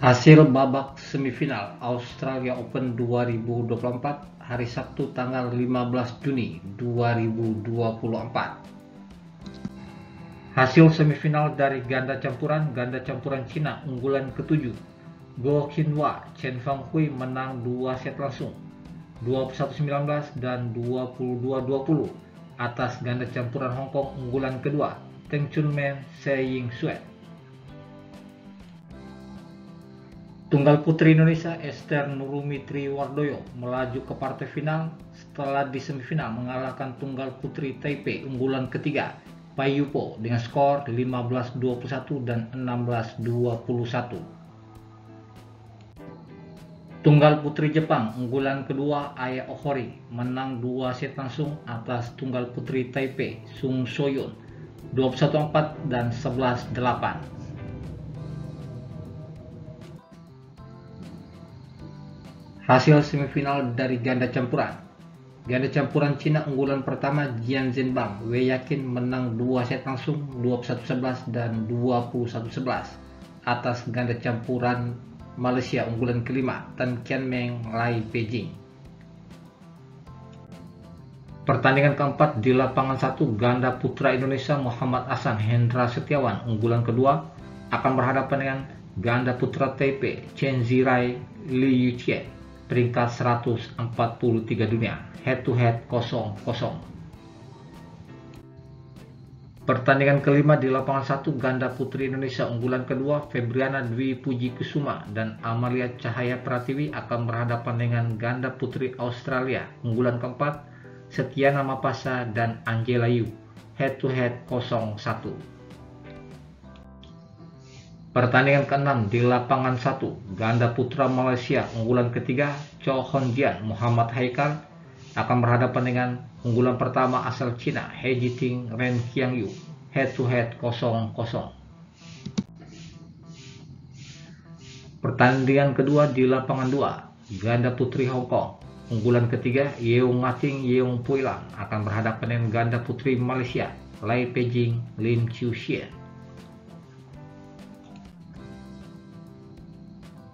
Hasil babak semifinal Australia Open 2024 hari Sabtu tanggal 15 Juni 2024. Hasil semifinal dari ganda campuran ganda campuran Cina unggulan ketujuh Go Qinhua Chen Fanghui menang 2 set langsung 21-19 dan 22-20 atas ganda campuran Hong Kong unggulan kedua Teng Chunmen Se Ying Sue Tunggal putri Indonesia Esther Nurumi Triwardoyo melaju ke partai final setelah di semifinal mengalahkan tunggal putri Taipei unggulan ketiga Pai Yupo dengan skor 15-21 dan 16-21. Tunggal putri Jepang unggulan kedua Aya Ohori menang 2 set langsung atas tunggal putri Taipei Sung Soyun 21-4 dan 11-8. Hasil semifinal dari ganda campuran. Ganda campuran Cina unggulan pertama Jian Zhenbang Wei Yakin menang 2 set langsung 21-11 dan 21-11 atas ganda campuran Malaysia unggulan kelima Tan Kian Meng Lai Beijing. Pertandingan keempat di lapangan satu ganda putra Indonesia Muhammad Hasan Hendra Setiawan unggulan kedua akan berhadapan dengan ganda putra Taipei Chen Zirai Li Yuchie peringkat 143 dunia, head to head 0-0. Pertandingan kelima di lapangan satu ganda putri Indonesia unggulan kedua Febriana Dwi Puji Kusuma dan Amalia Cahaya Pratiwi akan berhadapan dengan ganda putri Australia unggulan keempat Setiana Mapasa dan Angela Yu head to head 0-1. Pertandingan ke-6 di lapangan 1, ganda putra Malaysia unggulan ketiga Cho Hon Jian Muhammad Haikal akan berhadapan dengan unggulan pertama asal Cina He Jiting Ren Qiangyu head to head 0-0. Pertandingan kedua di lapangan 2, ganda putri Hong Kong unggulan ketiga Yeung Mating Yeung Puilang akan berhadapan dengan ganda putri Malaysia Lai Pejing Lim Chiu Xian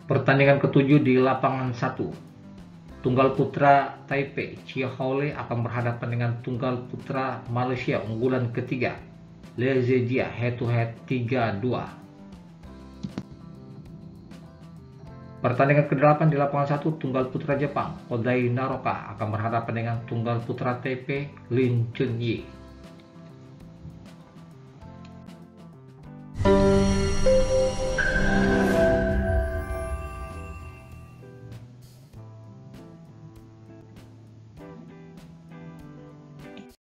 Pertandingan ketujuh di lapangan 1. Tunggal putra Taipei Chia Haole akan berhadapan dengan tunggal putra Malaysia unggulan ketiga Le Zejia head to head 3-2. Pertandingan ke-8 di lapangan 1 tunggal putra Jepang Kodai Naroka akan berhadapan dengan tunggal putra Taipei Lin Chunyi